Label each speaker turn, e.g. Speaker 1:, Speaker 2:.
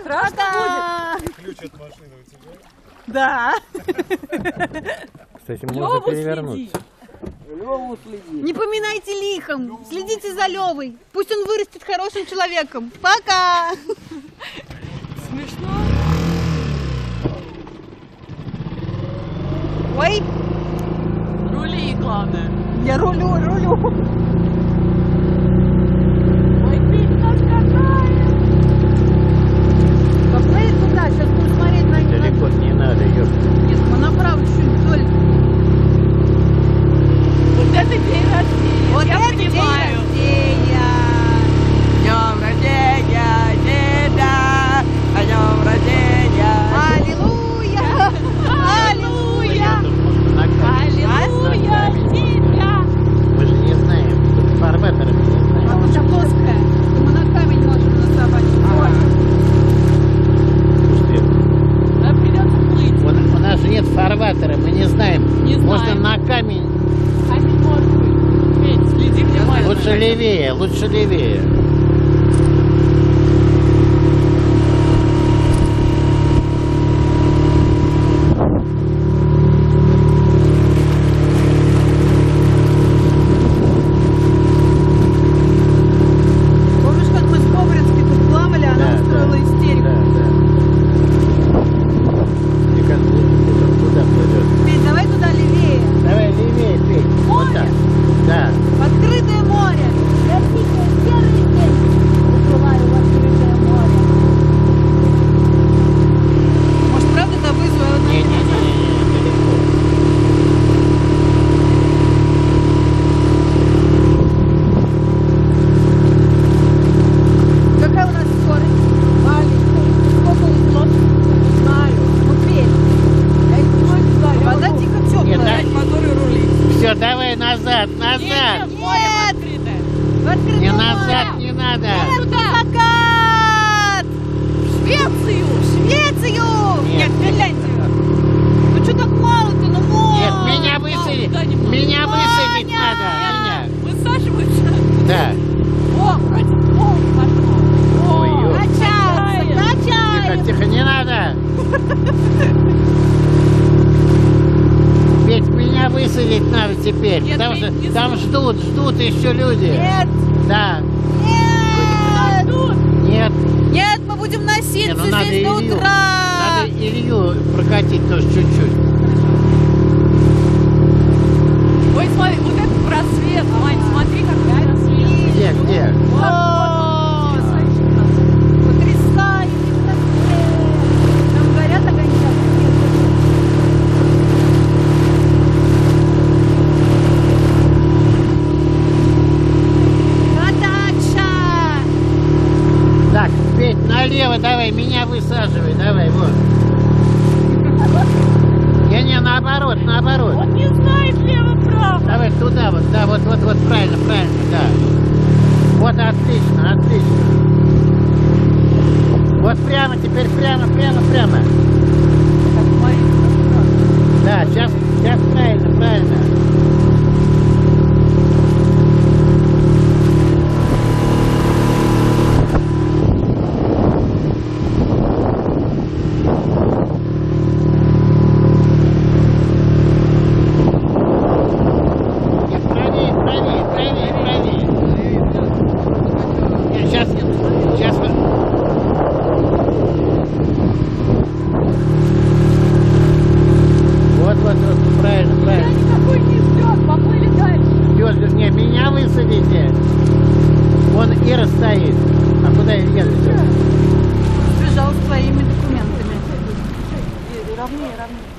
Speaker 1: Страшно будет?
Speaker 2: Ключ от машины у тебя?
Speaker 1: Да.
Speaker 3: Кстати, можно
Speaker 1: Лёву
Speaker 3: перевернуться.
Speaker 4: Леву следи.
Speaker 5: Не поминайте лихом. Следите за Левой. Пусть он вырастет хорошим человеком. Пока!
Speaker 1: Смешно.
Speaker 5: Ой,
Speaker 1: Рули, главное.
Speaker 5: я рулю, рулю. Камень.
Speaker 3: Камень
Speaker 1: может быть. Петь, следи внимательно.
Speaker 3: Лучше левее, лучше левее.
Speaker 5: Помнишь, как мы с Бобринской тут плавали, она
Speaker 3: Да,
Speaker 5: устроила
Speaker 3: да.
Speaker 5: истерику?
Speaker 3: Да, да. И как будто туда плывет.
Speaker 5: Петь, давай туда левее.
Speaker 3: Давай левее, Петь. Вот так. Да.
Speaker 5: В открытое море. Я тихо, серый день. Уплываю в открытое море. Может, правда это вызвало?
Speaker 3: Не-не-не, далеко.
Speaker 5: Какая у нас скорость? Маленькая. Сколько узлов? Не знаю. Ну, Петь. Я не знаю. Вода тихо
Speaker 3: Нет,
Speaker 5: теплая.
Speaker 3: да.
Speaker 4: Мотор и
Speaker 3: давай назад, назад.
Speaker 1: Море открытое.
Speaker 5: В открытое
Speaker 3: Не назад, не надо.
Speaker 5: Закат!
Speaker 3: Не там ждут, ждут еще люди.
Speaker 5: Нет,
Speaker 3: Да.
Speaker 5: нет.
Speaker 3: Нет.
Speaker 5: Нет, мы будем
Speaker 3: Не,
Speaker 5: носиться
Speaker 3: ну надо
Speaker 5: здесь до
Speaker 3: Илью.
Speaker 5: утра.
Speaker 3: Надо Илью прокатить тоже чуть-чуть.
Speaker 1: Ой, смотри, вот этот просвет. Вань, смотри, как
Speaker 3: Налево давай, меня высаживай, давай, вот. Не-не, наоборот, наоборот.
Speaker 1: Он не знает лево-право.
Speaker 3: Давай туда вот, да, вот, вот, вот, правильно, правильно, да. Вот, отлично, отлично. Вот прямо, теперь прямо, прямо, прямо. Да, сейчас, сейчас правильно, правильно. Нет, правее, правее, правее, правее. Нет, сейчас, сейчас. Вот, вот, вот, правильно,
Speaker 1: Я
Speaker 3: правильно.
Speaker 1: никакой не ждет. Поплыли дальше.
Speaker 3: Идешь, не, меня высадите. Вон Ира стоит. А куда Илья летит?
Speaker 5: Сбежал с твоими документами.
Speaker 4: Равнее, равнее.